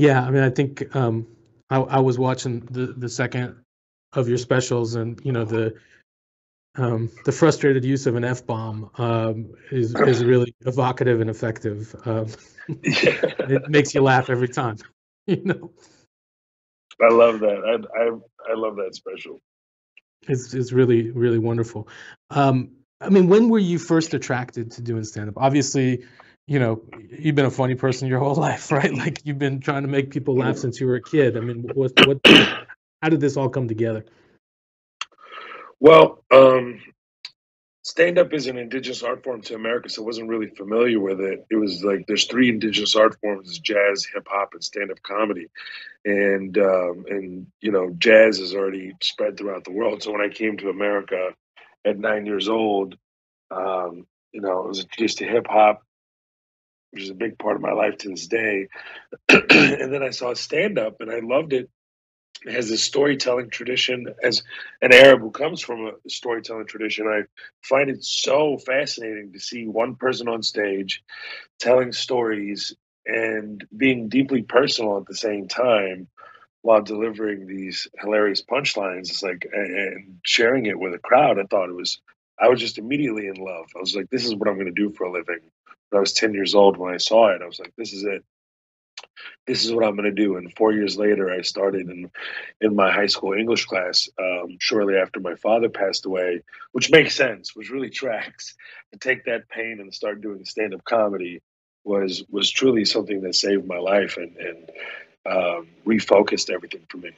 Yeah, I mean, I think um, I, I was watching the the second of your specials, and you know the um, the frustrated use of an f bomb um, is is really evocative and effective. Um, it makes you laugh every time. You know. I love that. I I I love that special. It's it's really really wonderful. Um, I mean, when were you first attracted to doing stand up? Obviously, you know, you've been a funny person your whole life, right? Like you've been trying to make people laugh since you were a kid. I mean, what what how did this all come together? Well, um, stand up is an indigenous art form to America, so I wasn't really familiar with it. It was like there's three indigenous art forms: jazz, hip hop, and stand up comedy. And um, and you know, jazz is already spread throughout the world. So when I came to America at nine years old, um, you know, it was just to hip hop which is a big part of my life to this day. and then I saw stand up and I loved it. It has this storytelling tradition. As an Arab who comes from a storytelling tradition, I find it so fascinating to see one person on stage telling stories and being deeply personal at the same time while delivering these hilarious punchlines. It's like, and sharing it with a crowd. I thought it was, I was just immediately in love. I was like, this is what I'm going to do for a living. I was 10 years old when I saw it. I was like, this is it. This is what I'm going to do. And four years later, I started in in my high school English class um, shortly after my father passed away, which makes sense, which really tracks. To take that pain and start doing stand up comedy was was truly something that saved my life and and um, refocused everything for me.